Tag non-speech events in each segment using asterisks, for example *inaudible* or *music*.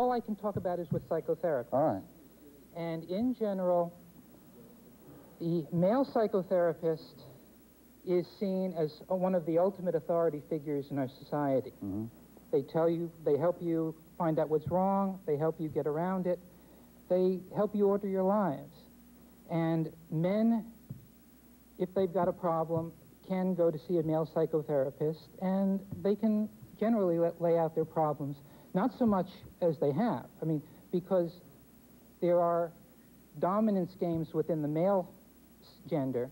All I can talk about is with psychotherapy. All right. And in general, the male psychotherapist is seen as one of the ultimate authority figures in our society. Mhm. They tell you, they help you find out what's wrong, they help you get around it, they help you order your lives. And men, if they've got a problem, can go to see a male psychotherapist and they can generally let, lay out their problems, not so much as they have. I mean, because there are dominance games within the male gender,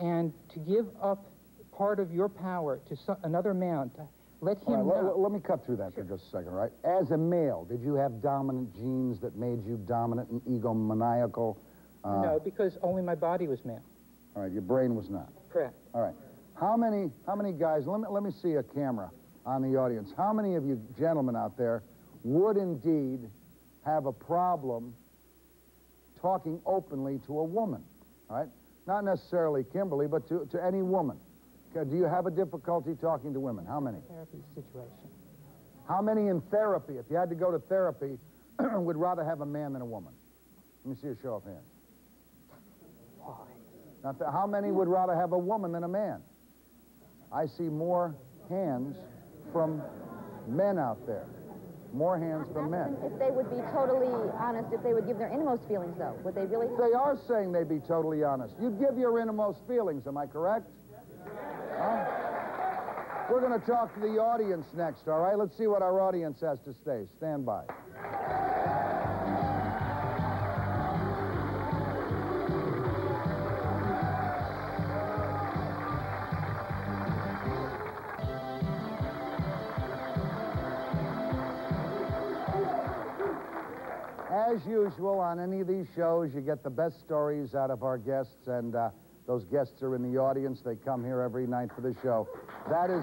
and to give up part of your power to so, another man, to let him right, let, know. let me cut through that for just a second, right? As a male, did you have dominant genes that made you dominant and egomaniacal? Uh, no, because only my body was male. All right, your brain was not. Correct. All right. How many, how many guys, let me, let me see a camera on the audience. How many of you gentlemen out there would indeed have a problem talking openly to a woman, all right? Not necessarily Kimberly, but to, to any woman. Okay, Do you have a difficulty talking to women? How many? Therapy situation. How many in therapy, if you had to go to therapy, *clears throat* would rather have a man than a woman? Let me see a show of hands. Why? Now, how many would rather have a woman than a man? I see more hands from men out there. More hands from men. If they would be totally honest, if they would give their innermost feelings, though, would they really? They are saying they'd be totally honest. You'd give your innermost feelings, am I correct? Huh? We're going to talk to the audience next, all right? Let's see what our audience has to say. Stand by. As usual, on any of these shows, you get the best stories out of our guests, and uh, those guests are in the audience. They come here every night for the show. That is,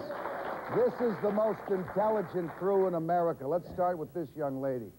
this is the most intelligent crew in America. Let's start with this young lady.